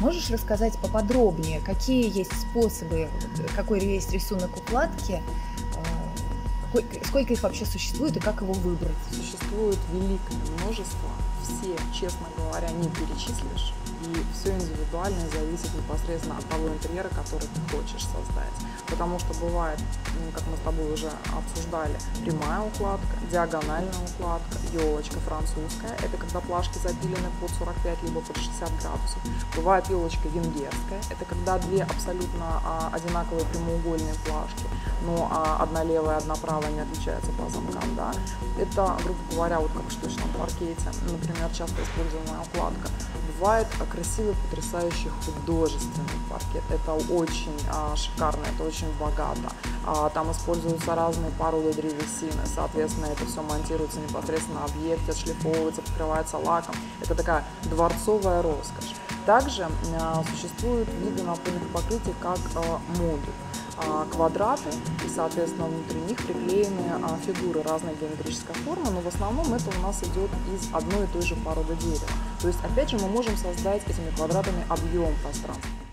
Можешь рассказать поподробнее, какие есть способы, какой есть рисунок укладки, э, сколько их вообще существует и как его выбрать? Существует великое множество, все, честно говоря, не перечислишь и все индивидуально зависит непосредственно от того интерьера, который ты хочешь создать. Потому что бывает, как мы с тобой уже обсуждали, прямая укладка, диагональная укладка, елочка французская, это когда плашки запилены под 45 либо под 60 градусов. Бывает елочка венгерская, это когда две абсолютно а, одинаковые прямоугольные плашки, но а, одна левая, одна правая не отличается по замкам. Да? Это, грубо говоря, вот как в штучном паркете, например, часто используемая укладка. Бывает красивый, потрясающий художественный паркет. Это очень а, шикарно, это очень богато. А, там используются разные породы древесины, соответственно, это все монтируется непосредственно на объекте, отшлифовывается, покрывается лаком. Это такая дворцовая роскошь. Также а, существуют виды напольных покрытий, как а, модуль. А, квадраты, и, соответственно, внутри них приклеены фигуры разной геометрической формы, но в основном это у нас идет из одной и той же породы дерева. То есть, опять же, мы можем создать этими квадратами объем пространства.